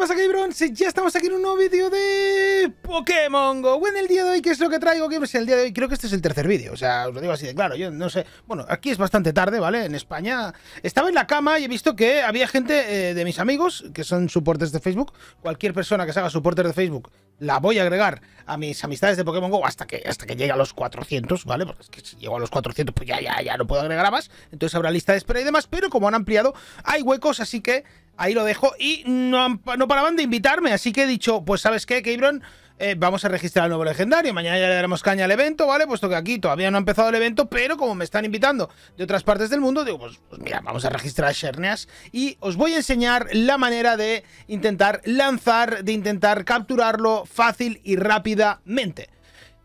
pasa, Gabrons? Ya estamos aquí en un nuevo vídeo de Pokémon Go. El día de hoy, ¿qué es lo que traigo? Gabrons? El día de hoy creo que este es el tercer vídeo. O sea, os lo digo así de claro. Yo no sé. Bueno, aquí es bastante tarde, ¿vale? En España. Estaba en la cama y he visto que había gente eh, de mis amigos que son soportes de Facebook. Cualquier persona que se haga soporter de Facebook la voy a agregar a mis amistades de Pokémon Go hasta que, hasta que llegue a los 400, ¿vale? Porque es que si llego a los 400, pues ya, ya, ya no puedo agregar a más. Entonces habrá lista de espera y demás. Pero como han ampliado, hay huecos, así que ahí lo dejo. Y no, no paraban de invitarme, así que he dicho, pues ¿sabes qué, Cabron? Eh, vamos a registrar el nuevo legendario. Mañana ya le daremos caña al evento, ¿vale? Puesto que aquí todavía no ha empezado el evento, pero como me están invitando de otras partes del mundo, digo, pues, pues mira, vamos a registrar Sherneas y os voy a enseñar la manera de intentar lanzar, de intentar capturarlo fácil y rápidamente.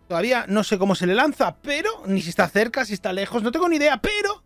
Todavía no sé cómo se le lanza, pero ni si está cerca, si está lejos, no tengo ni idea, pero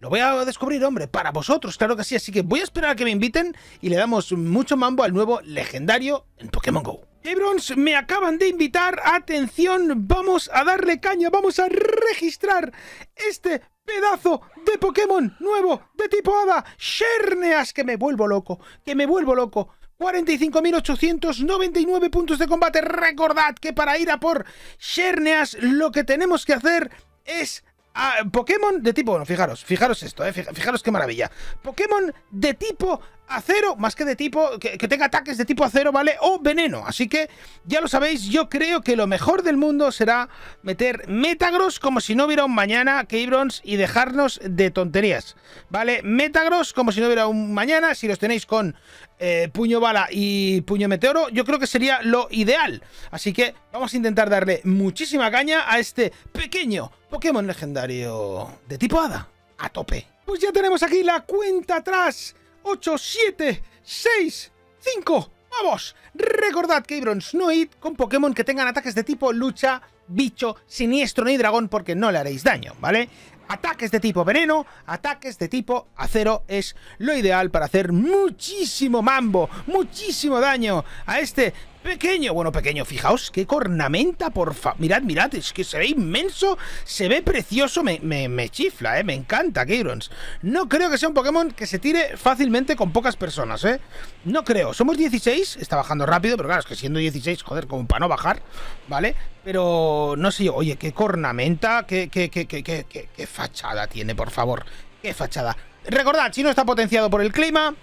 lo voy a descubrir, hombre, para vosotros, claro que sí. Así que voy a esperar a que me inviten y le damos mucho mambo al nuevo legendario en Pokémon GO. Abrons, me acaban de invitar. Atención, vamos a darle caña, vamos a registrar este pedazo de Pokémon nuevo de tipo Hada. Sherneas, que me vuelvo loco, que me vuelvo loco. 45.899 puntos de combate. Recordad que para ir a por Sherneas lo que tenemos que hacer es Ah, Pokémon de tipo, bueno, fijaros, fijaros esto, eh, fijaros qué maravilla. Pokémon de tipo acero, más que de tipo, que, tenga ataques de tipo acero, ¿vale? O veneno. Así que, ya lo sabéis, yo creo que lo mejor del mundo será meter Metagross como si no hubiera un mañana, Keybronze, y dejarnos de tonterías, ¿vale? Metagross como si no hubiera un mañana, si los tenéis con eh, puño bala y puño meteoro, yo creo que sería lo ideal. Así que vamos a intentar darle muchísima caña a este pequeño Pokémon legendario de tipo hada. A tope. Pues ya tenemos aquí la cuenta atrás 8, 7, 6, 5. ¡Vamos! Recordad que Ibrons no id con Pokémon que tengan ataques de tipo lucha, bicho, siniestro ni dragón porque no le haréis daño, ¿vale? Ataques de tipo veneno, ataques de tipo acero es lo ideal para hacer muchísimo mambo, muchísimo daño a este pequeño. Bueno, pequeño, fijaos qué cornamenta, por favor. Mirad, mirad, es que se ve inmenso, se ve precioso, me, me, chifla, ¿eh? Me encanta, Keyrons. No creo que sea un Pokémon que se tire fácilmente con pocas personas, ¿eh? No creo. Somos 16, está bajando rápido, pero claro, es que siendo 16, joder, como para no bajar, ¿vale? Pero no sé, oye, qué cornamenta, qué, qué, qué, qué, qué fachada tiene, por favor. Qué fachada. Recordad, si no está potenciado por el clima,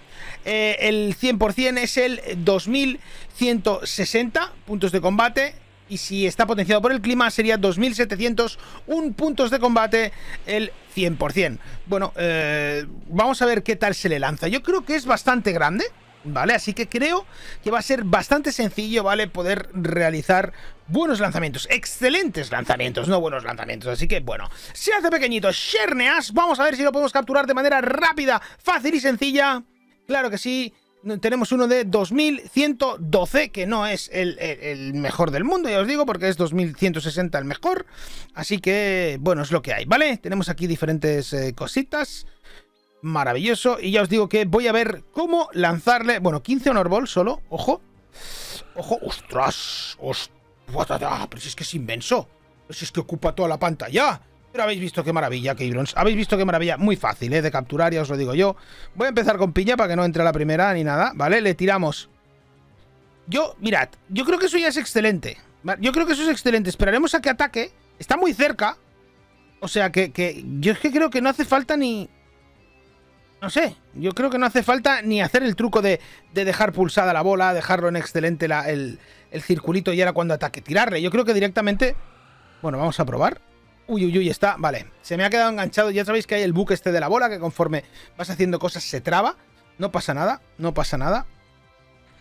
eh, el 100% es el 2160 puntos de combate. Y si está potenciado por el clima, sería 2701 puntos de combate el 100%. Bueno, eh, vamos a ver qué tal se le lanza. Yo creo que es bastante grande. ¿Vale? Así que creo que va a ser bastante sencillo, ¿vale? Poder realizar buenos lanzamientos, excelentes lanzamientos, no buenos lanzamientos. Así que, bueno, se hace pequeñito Sherneas, vamos a ver si lo podemos capturar de manera rápida, fácil y sencilla. Claro que sí. Tenemos uno de 2112, que no es el, mejor del mundo, ya os digo, porque es 2160 el mejor. Así que, bueno, es lo que hay, ¿vale? Tenemos aquí diferentes eh, cositas maravilloso. Y ya os digo que voy a ver cómo lanzarle... Bueno, 15 Honor Ball solo, ojo. Ojo, ostras, ostras. Pero si es que es inmenso. Si es que ocupa toda la pantalla. Pero habéis visto qué maravilla, Keyrons. Habéis visto qué maravilla. Muy fácil, ¿eh? De capturar, ya os lo digo yo. Voy a empezar con piña para que no entre la primera ni nada, ¿vale? Le tiramos. Yo, mirad, yo creo que eso ya es excelente. Yo creo que eso es excelente. Esperaremos a que ataque. Está muy cerca. O sea que, que yo es que creo que no hace falta ni, no sé, yo creo que no hace falta ni hacer el truco de, dejar pulsada la bola, dejarlo en excelente el, circulito y ahora cuando ataque tirarle. Yo creo que directamente... Bueno, vamos a probar. Uy, uy, uy, está... Vale, se me ha quedado enganchado. Ya sabéis que hay el buque este de la bola que conforme vas haciendo cosas se traba. No pasa nada, no pasa nada.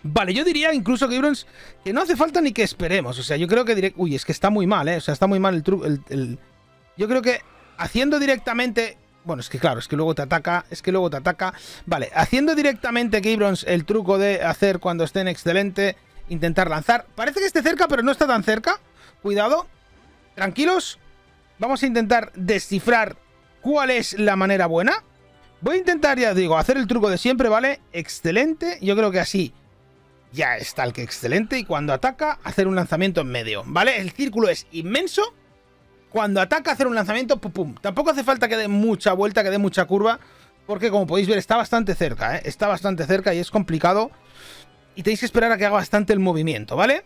Vale, yo diría incluso que que no hace falta ni que esperemos. O sea, yo creo que direct... Uy, es que está muy mal, ¿eh? O sea, está muy mal el truco... el... Yo creo que haciendo directamente bueno, es que claro, es que luego te ataca, es que luego te ataca. Vale, haciendo directamente Kibrons el truco de hacer cuando esté en excelente, intentar lanzar. Parece que esté cerca, pero no está tan cerca. Cuidado. Tranquilos. Vamos a intentar descifrar cuál es la manera buena. Voy a intentar, ya digo, hacer el truco de siempre, ¿vale? Excelente. Yo creo que así ya está el que excelente. Y cuando ataca, hacer un lanzamiento en medio, ¿vale? El círculo es inmenso cuando ataca hacer un lanzamiento, pum, pum. Tampoco hace falta que dé mucha vuelta, que dé mucha curva, porque como podéis ver está bastante cerca, ¿eh? está bastante cerca y es complicado. y tenéis que esperar a que haga bastante el movimiento, ¿vale?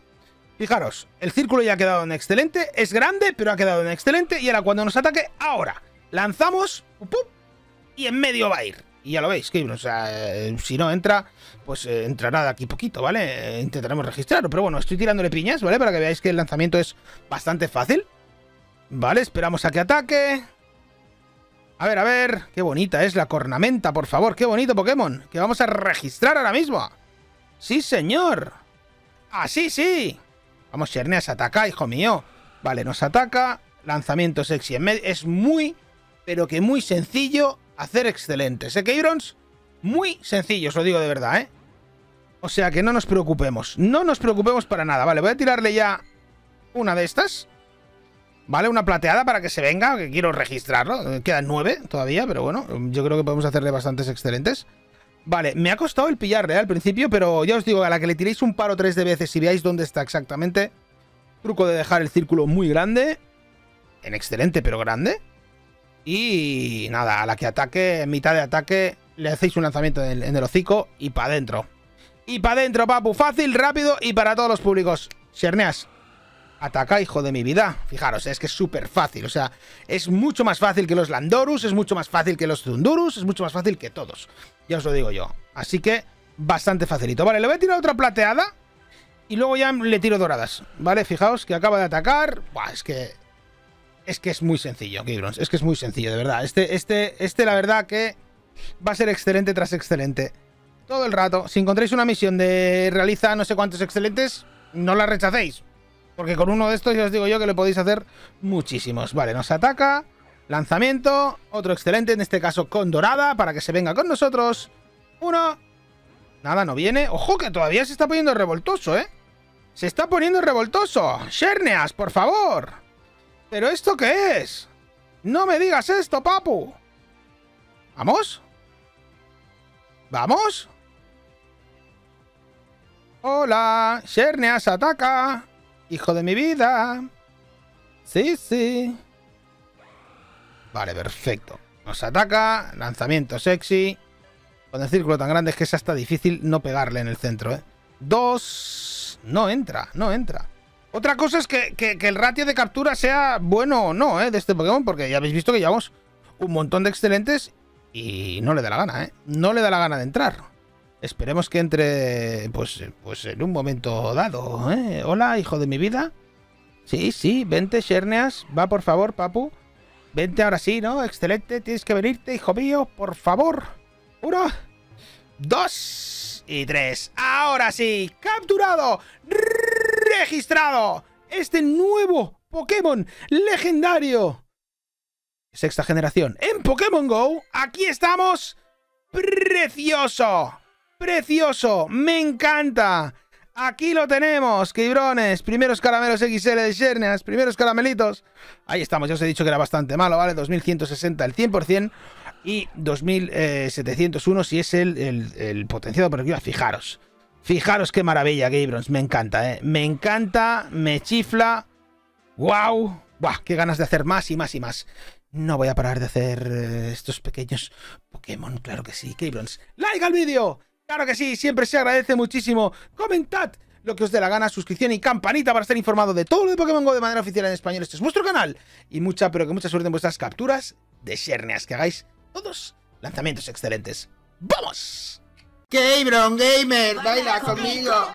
Fijaros, el círculo ya ha quedado en excelente, es grande, pero ha quedado en excelente, y ahora cuando nos ataque, ahora, lanzamos, y en medio va a ir. Y ya lo veis, que o sea, eh, si no entra, pues eh, entrará de aquí poquito, ¿vale? intentaremos registrarlo, pero bueno, estoy tirándole piñas, ¿vale? Para que veáis que el lanzamiento es bastante fácil. Vale, esperamos a que ataque. A ver, a ver, qué bonita es la cornamenta, por favor, qué bonito Pokémon, que vamos a registrar ahora mismo. Sí, señor. Ah, sí. Vamos, Cherneas, ataca, hijo mío. Vale, nos ataca. Lanzamiento sexy en medio. Es muy, pero que muy sencillo hacer excelente. Sé que Ibrons, muy sencillo, os lo digo de verdad, ¿eh? O sea que no nos preocupemos. No nos preocupemos para nada. Vale, voy a tirarle ya una de estas. Vale, una plateada para que se venga, que quiero registrarlo. Quedan nueve todavía, pero bueno, yo creo que podemos hacerle bastantes excelentes. Vale, me ha costado el pillarle al principio, pero ya os digo, a la que le tiréis un paro tres de veces y veáis dónde está exactamente. Truco de dejar el círculo muy grande. En excelente, pero grande. Y nada, a la que ataque, en mitad de ataque, le hacéis un lanzamiento en el, hocico y para adentro. Y para adentro, papu. Fácil, rápido y para todos los públicos. Serneas, ataca, hijo de mi vida. Fijaros, es que es súper fácil. O sea, es mucho más fácil que los Landorus, es mucho más fácil que los Zundurus, es mucho más fácil que todos. Ya os lo digo yo. Así que, bastante facilito. Vale, le voy a tirar otra plateada. Y luego ya le tiro doradas. Vale, fijaos que acaba de atacar. Buah, es que es que es muy sencillo, Gibrons. Es que es muy sencillo, de verdad. Este, este, este, la verdad que va a ser excelente tras excelente. Todo el rato. Si encontráis una misión de realiza no sé cuántos excelentes, no la rechacéis. Porque con uno de estos ya os digo yo que le podéis hacer muchísimos. Vale, nos ataca. Lanzamiento. Otro excelente, en este caso con dorada, para que se venga con nosotros. Uno. Nada, no viene. Ojo que todavía se está poniendo revoltoso, ¿eh? Se está poniendo revoltoso. Sherneas, por favor. ¿Pero esto qué es? ¡No me digas esto, papu! ¿Vamos? ¿Vamos? Hola, Sherneas ataca. Hijo de mi vida. Sí, sí. Vale, perfecto. Nos ataca. Lanzamiento sexy. Con el círculo tan grande es que es hasta difícil no pegarle en el centro, ¿eh? Dos. No entra, no entra. Otra cosa es que, el ratio de captura sea bueno o no, ¿eh? De este Pokémon, porque ya habéis visto que llevamos un montón de excelentes y no le da la gana, ¿eh? No le da la gana de entrar. Esperemos que entre, pues, pues en un momento dado, ¿eh? Hola, hijo de mi vida. Sí, sí, vente, Sherneas. Va, por favor, papu. Vente ahora sí, ¿no? Excelente, tienes que venirte, hijo mío, por favor. Uno, dos y tres. Ahora sí, capturado registrado este nuevo Pokémon legendario. Sexta generación en Pokémon Go. Aquí estamos. Precioso. Precioso. Me encanta. Aquí lo tenemos, quibrones. Primeros caramelos XL de Sherneas, primeros caramelitos. Ahí estamos, ya os he dicho que era bastante malo, ¿vale? 2160 el 100% y 2701 si es el, el, potenciado por aquí. Fijaros, Fijaros qué maravilla, Gabrons. Me encanta, ¿eh? Me encanta, me chifla. ¡Wow! ¡Buah! ¡Qué ganas de hacer más y más y más! No voy a parar de hacer eh, estos pequeños Pokémon, claro que sí. Gabrons, ¡like al vídeo! ¡Claro que sí! Siempre se agradece muchísimo. ¡Comentad! lo que os dé la gana, suscripción y campanita para estar informado de todo lo de Pokémon GO de manera oficial en español. Este es vuestro canal. Y mucha, pero que mucha suerte en vuestras capturas de Sherneas. Que hagáis todos lanzamientos excelentes. ¡Vamos! Gameron Gamer, baila conmigo.